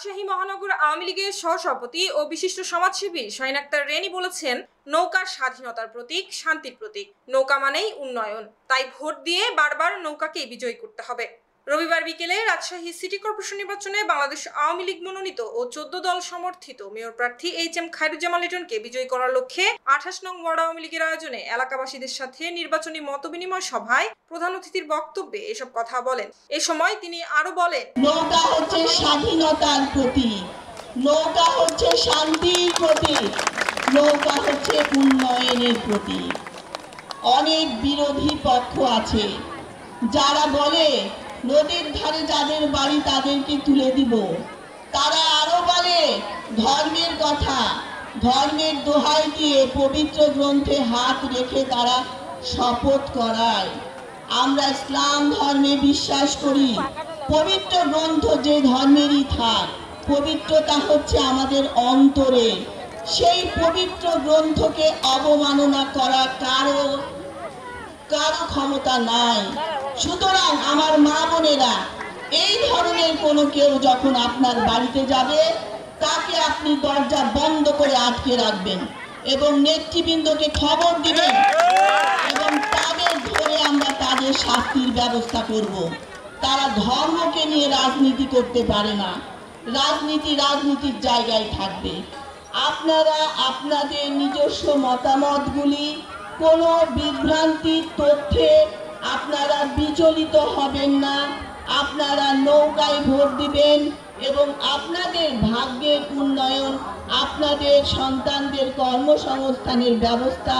রাজশাহী মহানগর আওয়ামী লীগের সহসভাপতি ও বিশিষ্ট সমাজসেবী শাহিন আক্তার রেনি বলেছেন নৌকা স্বাধীনতার প্রতীক, শান্তির প্রতীক। নৌকা মানেই উন্নয়ন। তাই ভোট দিয়ে বারবার নৌকাকেই বিজয়ী করতে হবে। রবিবার বিকেলে রাজশাহী সিটি কর্পোরেশন নির্বাচনে বাংলাদেশ আওয়ামী লীগ মনোনীত ও চোদ্দ দল সমর্থিত মেয়র প্রার্থী এইচ এম খায়রুজ্জামান লিটনকে বিজয়ী করার লক্ষ্যে আঠাশ নং ওয়ার্ড আওয়ামী লীগের আয়োজনে এলাকাবাসীদের সাথে নির্বাচনী মতবিনিময় সভায় প্রধান অতিথির বক্তব্যে এসব কথা বলেন। এ সময় তিনি আরও বলেন, নৌকা হচ্ছে স্বাধীনতার প্রতীক। নৌকা হচ্ছে শান্তির প্রতীক। নৌকা হচ্ছে উন্নয়নের প্রতীক। অনেক বিরোধী পক্ষ আছে যারা বলে নদীর ধারে যাদের বাড়ি তাদেরকে তুলে দিব। তারা আরও বলে, ধর্মের কথা, ধর্মের দোহাই দিয়ে পবিত্র গ্রন্থে হাত রেখে তারা শপথ করায়। আমরা ইসলাম ধর্মে বিশ্বাস করি। পবিত্র গ্রন্থ যে ধর্মেরই থাক, পবিত্রতা হচ্ছে আমাদের অন্তরে। সেই পবিত্র গ্রন্থকে অবমাননা করা কারও কারও ক্ষমতা নাই। সুতরাং আমার মা বোনেরা, এই ধরনের কোনো কেউ যখন আপনার বাড়িতে যাবে, তাকে আপনি দরজা বন্ধ করে আটকে রাখবেন এবং নেতৃবৃন্দকে খবর দিবেন এবং তাদের ধরে আমরা তাদের শাস্তির ব্যবস্থা করব। তারা ধর্মকে নিয়ে রাজনীতি করতে পারে না। রাজনীতি রাজনীতির জায়গায় থাকবে। আপনারা আপনাদের নিজস্ব মতামতগুলি কোনো বিভ্রান্তির তথ্যে আপনারা বিচলিত হবেন না। আপনারা নৌকায় ভোট দিবেন এবং আপনাদের ভাগ্যের উন্নয়ন, আপনাদের সন্তানদের কর্মসংস্থানের ব্যবস্থা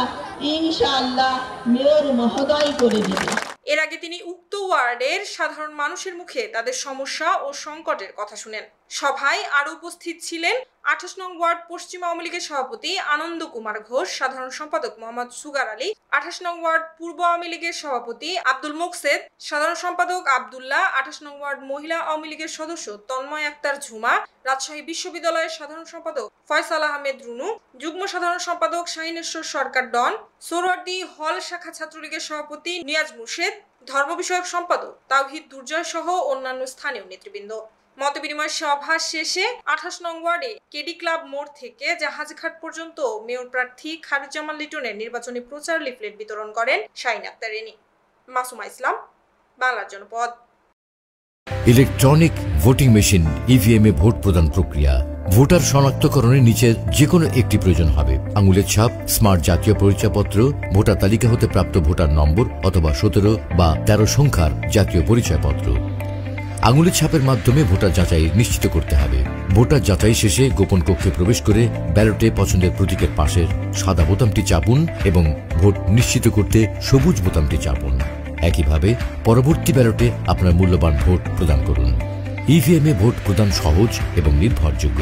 ইনশাআল্লাহ মেয়র মহোদয় করে দেবে এর আগে তিনি উক্ত ওয়ার্ডের সাধারণ মানুষের মুখে তাদের সমস্যা ও সংকটের কথা শুনেন। সভায় আরও উপস্থিত ছিলেন আঠাশ নং ওয়ার্ড, পশ্চিম আওয়ামী লীগের সভাপতি আনন্দ কুমার ঘোষ, সাধারণ সম্পাদক মোহাম্মদ সুগার আলী, আঠাশ নং ওয়ার্ড, পূর্ব আওয়ামী লীগের সভাপতি আব্দুল মুকসেদ, সাধারণ সম্পাদক আবদুল্লাহ, আঠাশ নং ওয়ার্ড, মহিলা আওয়ামী লীগের সদস্য তন্ময় আক্তার ঝুমা, রাজশাহী বিশ্ববিদ্যালয়ের সাধারণ সম্পাদক ফয়সাল আহমেদ রুনু, যুগ্ম সাধারণ সম্পাদক শাহিনেশ্বর সরকার ডন সোরওয়ার্দী হল শাখা ছাত্রলীগের সভাপতি নিয়াজ মুর্শেদ, ধর্ম বিষয়ক সম্পাদক তাওহিদ দুর্জয় সহ অন্যান্য স্থানীয় নেতৃবৃন্দ। মতবিনিময় সভা শেষে আঠাশ নং ওয়ার্ডে কেডি ক্লাব মোড় থেকে জাহাজঘাট পর্যন্ত মেয়র প্রার্থী খারুজ্জামান লিটনের নির্বাচনী প্রচার লিফলেট বিতরণ করেন শাহিন আক্তার রেনি মাসুমা ইসলাম, বাংলার জনপদ। ইলেকট্রনিক ভোটিং মেশিন ইভিএম এ ভোট প্রদান প্রক্রিয়া। ভোটার শনাক্তকরণের নিচের যে কোনো একটি প্রয়োজন হবে। আঙুলের ছাপ, স্মার্ট জাতীয় পরিচয়পত্র, ভোটার তালিকা হতে প্রাপ্ত ভোটার নম্বর অথবা সতেরো বা তেরো সংখ্যার জাতীয় পরিচয়পত্র। আঙুলের ছাপের মাধ্যমে ভোটার যাচাই নিশ্চিত করতে হবে। ভোটার যাচাই শেষে গোপন কক্ষে প্রবেশ করে ব্যালটে পছন্দের প্রতীকের পাশের সাদা বোতামটি চাপুন এবং ভোট নিশ্চিত করতে সবুজ বোতামটি চাপুন। একইভাবে পরবর্তী ব্যালটে আপনার মূল্যবান ভোট প্রদান করুন। ইভিএম এ ভোট প্রদান সহজ এবং নির্ভরযোগ্য।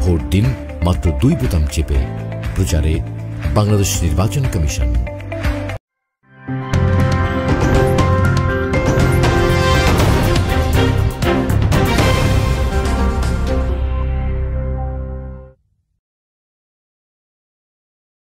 ভোট দিন মাত্র দুই বোতাম চেপে। প্রচারে বাংলাদেশ নির্বাচন কমিশন।